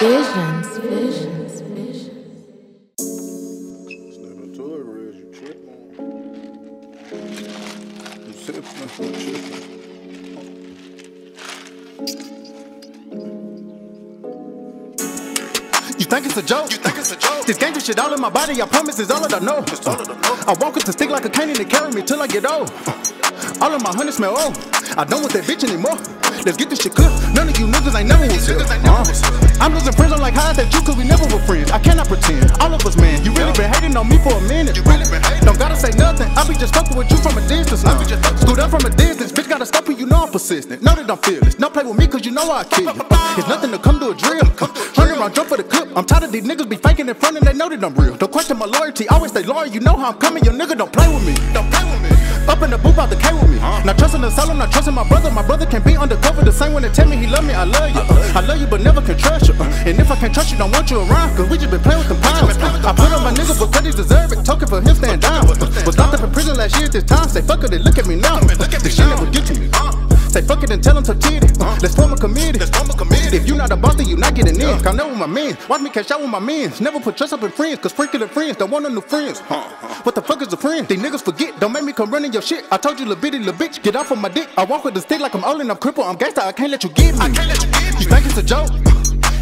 Visions, visions, visions. Step into it, Reg, you tripping. You sipping, you tripping. Think it's a joke? You think it's a joke? This gangster shit all in my body, I promise is all that I know. It's all that I know. I walk with the stick like a cane and it carry me till I get old. All of my honey smell old. I don't want that bitch anymore. Let's get this shit cooked. None of you niggas ain't never was here. niggas ain't never Uh. I'm losing friends, I'm like highs that you cause we never were friends. I cannot pretend. All of us, man, you really been hating on me for a minute. You really been hating. Don't gotta say nothing. I be just fucking with you from a distance now. be just fucking- Scoot up from a distance. Bitch gotta stop when you know I'm persistent. Know that I'm fearless. Don't play with me cause you know I'll kill you. It's nothing to come to a drill. Turn around, jump for the clip. I'm tired of these niggas be faking in front and they know that I'm real. Don't question my loyalty. Always stay loyal. You know how I'm coming. Your nigga don't play with me. Up in the booth out the K with me. Not trusting the seller, not trusting my brother. My brother can be undercover. The same when they tell me he love me, I love you. Uh, I love you, but never can trust you. Uh, and if I can't trust you, don't want you around. Cause we just been playing with them pounds. I put on my nigga because he deserve it. Talking for him, stand down. Was locked up in prison last year at this time. Say fuck it and look at me now. Look at me This shit never get to me. Say fuck it and tell him to cheat it. Uh, Let's form a committee. Let's form a committee. Not a boss, then you not getting in. I know with my men. Watch me cash out with my men. Never put trust up in friends, cause freaking the friends don't want no new friends. What the fuck is a friend? These niggas forget. Don't make me come running your shit. I told you, little bitty, little bitch, get off of my dick. I walk with the stick like I'm old and I'm crippled. I'm gangsta. I can't let you get me. I can't let you get me. You think it's a joke?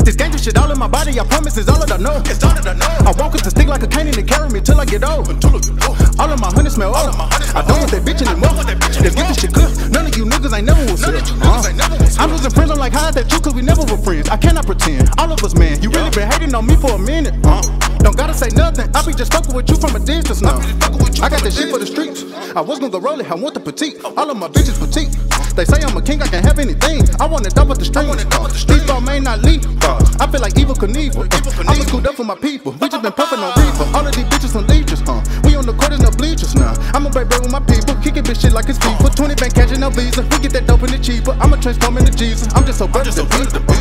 This gangsta shit all in my body. I promise is all that I know. It's all that I know. I walk with the stick like a cane and it carry me till I get old. Until I get old. All of my honey smell old. of my honey I don't want that bitch anymore. want that bitch Let's get this shit cooked. None of you niggas ain't never was None here. of you niggas Uh. I'm losing friends, I'm like highs that you cause we never were friends. I cannot pretend. All of us, man, you really been hating on me for a minute. Say nothing. I be just fucking with you from a distance now. be just fucking with you I got that shit for the streets. I was gonna go roll it, I want the petite. All of my bitches petite. They say I'm a king, I can have anything. I want to with the strings. want it done with Street ball may not leave. Uh, I feel like Evel Knievel. Uh, I'ma Knievel. scoot up for my people. We just been puffing on reefer. All of these bitches some leeches, huh? We on the court in the bleachers now. I'ma break bread with my people. Kicking bitch shit like it's FIFA. 20 bank catching no visa. We get that dope in the cheaper. I'ma transform into Jesus. I'm just so better than people.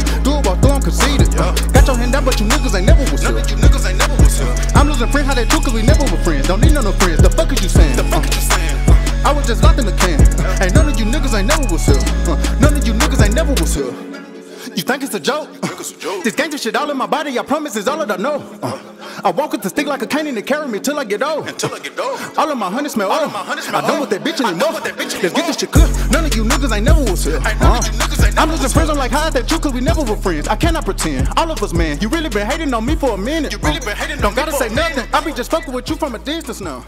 How they do, cause we never were friends. Don't need no no friends. The fuck is you saying? The fuck Uh, is you saying? I was just locked in the can. Ain't none of you niggas ain't never was here. Uh, none of you niggas ain't never was here. You think it's a joke? Think it's a joke? This gangster shit all in my body, I promise it's all that I know. Uh, I walk with the stick like a cane and it carry me till I get old. Until I get old. All of my honey smell All old. of my honey smell I don't want that bitch anymore. that bitch Let's get this shit cooked. None of you niggas ain't never was here. Ain't none of you niggas I'm losing was friends. I'm like highs that you cause we never were friends. I cannot pretend. All of us, man, you really been hating on me for a minute. You really been hating on Don't me gotta for say nothing. I be just fucking with you from a distance now.